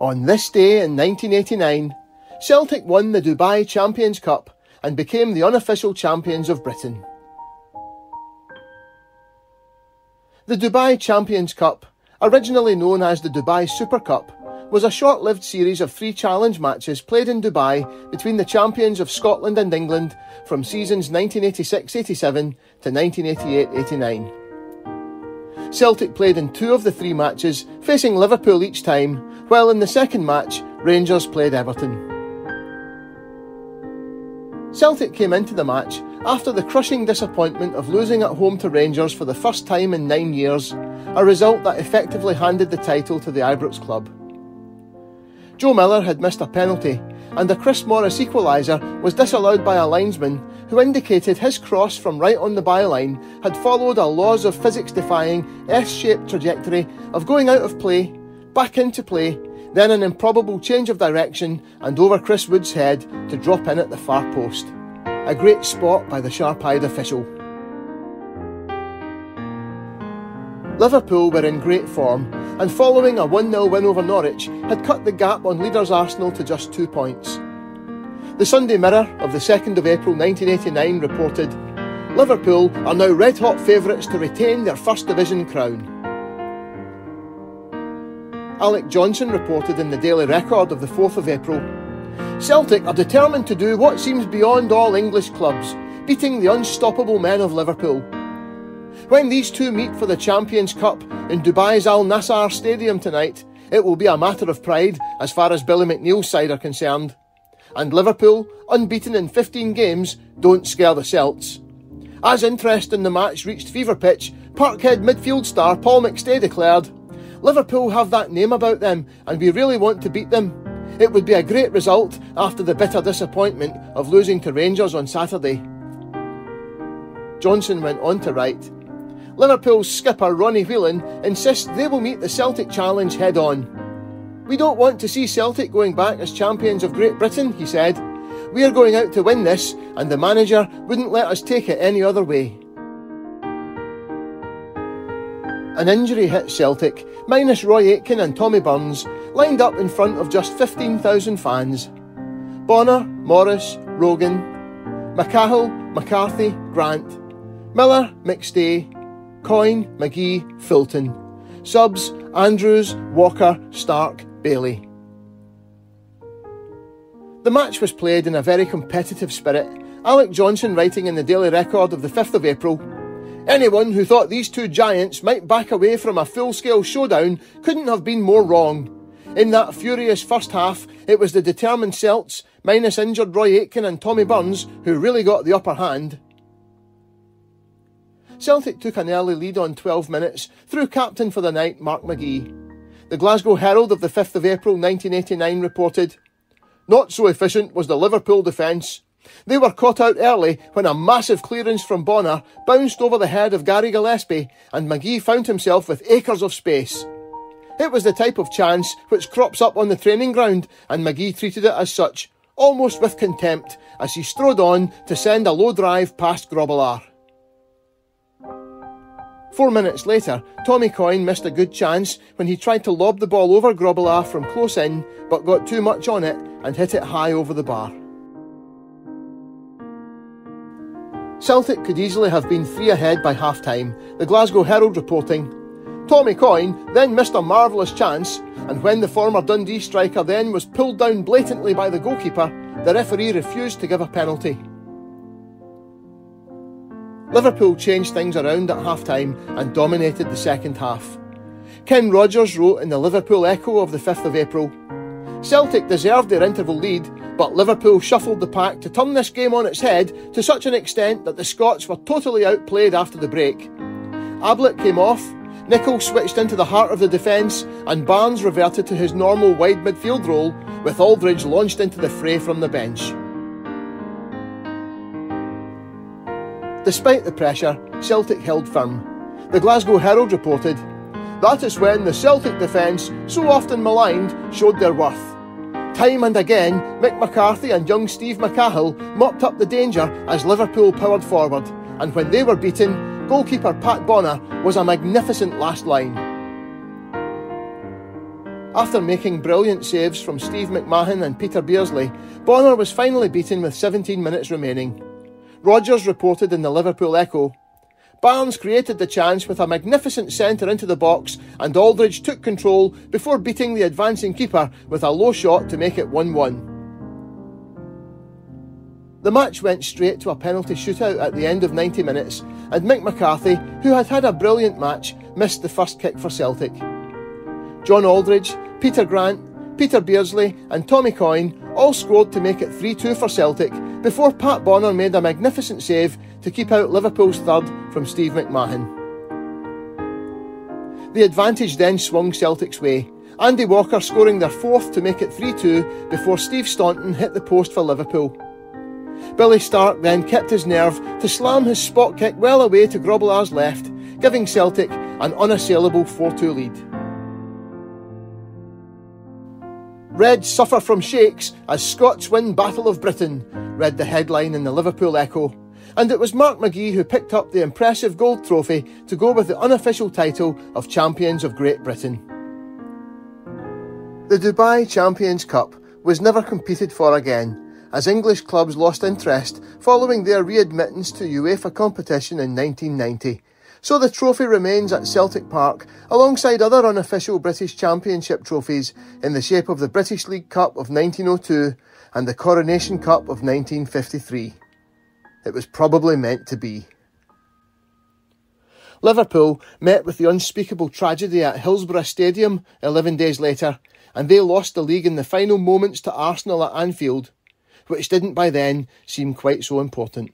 On this day in 1989, Celtic won the Dubai Champions Cup and became the unofficial champions of Britain. The Dubai Champions Cup, originally known as the Dubai Super Cup, was a short lived series of three challenge matches played in Dubai between the champions of Scotland and England from seasons 1986 87 to 1988 89. Celtic played in two of the three matches, facing Liverpool each time, while in the second match, Rangers played Everton. Celtic came into the match after the crushing disappointment of losing at home to Rangers for the first time in nine years, a result that effectively handed the title to the Ibrox club. Joe Miller had missed a penalty, and a Chris Morris equaliser was disallowed by a linesman who indicated his cross from right on the byline had followed a laws of physics defying S shaped trajectory of going out of play, back into play, then an improbable change of direction and over Chris Woods' head to drop in at the far post. A great spot by the sharp eyed official. Liverpool were in great form and following a 1 0 win over Norwich had cut the gap on leaders Arsenal to just two points. The Sunday Mirror of the 2nd of April 1989 reported Liverpool are now red hot favourites to retain their First Division crown. Alec Johnson reported in the Daily Record of the 4th of April Celtic are determined to do what seems beyond all English clubs, beating the unstoppable men of Liverpool. When these two meet for the Champions Cup in Dubai's Al Nassr Stadium tonight, it will be a matter of pride as far as Billy McNeill's side are concerned and Liverpool, unbeaten in 15 games, don't scare the Celts. As interest in the match reached fever pitch, Parkhead midfield star Paul McStay declared, Liverpool have that name about them and we really want to beat them. It would be a great result after the bitter disappointment of losing to Rangers on Saturday. Johnson went on to write, Liverpool's skipper Ronnie Whelan insists they will meet the Celtic challenge head on. We don't want to see Celtic going back as champions of Great Britain, he said. We are going out to win this, and the manager wouldn't let us take it any other way. An injury hit Celtic, minus Roy Aitken and Tommy Burns, lined up in front of just 15,000 fans. Bonner, Morris, Rogan, McCahill, McCarthy, Grant, Miller, McStay, Coyne, McGhee, Fulton. Subs, Andrews, Walker, Stark, Bailey. The match was played in a very competitive spirit. Alec Johnson writing in the Daily Record of the 5th of April Anyone who thought these two giants might back away from a full scale showdown couldn't have been more wrong. In that furious first half, it was the determined Celts, minus injured Roy Aitken and Tommy Burns, who really got the upper hand. Celtic took an early lead on 12 minutes through captain for the night Mark McGhee. The Glasgow Herald of the 5th of April 1989 reported, Not so efficient was the Liverpool defence. They were caught out early when a massive clearance from Bonner bounced over the head of Gary Gillespie and McGhee found himself with acres of space. It was the type of chance which crops up on the training ground and McGhee treated it as such, almost with contempt, as he strode on to send a low drive past Grobbelaar. Four minutes later, Tommy Coyne missed a good chance when he tried to lob the ball over Grobbelaar from close in, but got too much on it and hit it high over the bar. Celtic could easily have been three ahead by half time, the Glasgow Herald reporting. Tommy Coyne then missed a marvellous chance, and when the former Dundee striker then was pulled down blatantly by the goalkeeper, the referee refused to give a penalty. Liverpool changed things around at half time and dominated the second half. Ken Rogers wrote in the Liverpool Echo of the 5th of April Celtic deserved their interval lead, but Liverpool shuffled the pack to turn this game on its head to such an extent that the Scots were totally outplayed after the break. Ablett came off, Nicol switched into the heart of the defence, and Barnes reverted to his normal wide midfield role, with Aldridge launched into the fray from the bench. Despite the pressure, Celtic held firm. The Glasgow Herald reported, That is when the Celtic defence, so often maligned, showed their worth. Time and again, Mick McCarthy and young Steve McCahill mopped up the danger as Liverpool powered forward, and when they were beaten, goalkeeper Pat Bonner was a magnificent last line. After making brilliant saves from Steve McMahon and Peter Beardsley, Bonner was finally beaten with 17 minutes remaining. Rogers reported in the Liverpool Echo Barnes created the chance with a magnificent centre into the box, and Aldridge took control before beating the advancing keeper with a low shot to make it 1 1. The match went straight to a penalty shootout at the end of 90 minutes, and Mick McCarthy, who had had a brilliant match, missed the first kick for Celtic. John Aldridge, Peter Grant, Peter Beardsley, and Tommy Coyne all scored to make it 3 2 for Celtic before Pat Bonner made a magnificent save to keep out Liverpool's third from Steve McMahon. The advantage then swung Celtic's way, Andy Walker scoring their fourth to make it 3 2 before Steve Staunton hit the post for Liverpool. Billy Stark then kept his nerve to slam his spot kick well away to Grobbelaar's left, giving Celtic an unassailable 4 2 lead. Reds suffer from shakes as Scots win Battle of Britain, read the headline in the Liverpool Echo. And it was Mark McGhee who picked up the impressive gold trophy to go with the unofficial title of Champions of Great Britain. The Dubai Champions Cup was never competed for again, as English clubs lost interest following their readmittance to UEFA competition in 1990 so the trophy remains at Celtic Park alongside other unofficial British Championship trophies in the shape of the British League Cup of 1902 and the Coronation Cup of 1953. It was probably meant to be. Liverpool met with the unspeakable tragedy at Hillsborough Stadium 11 days later, and they lost the league in the final moments to Arsenal at Anfield, which didn't by then seem quite so important.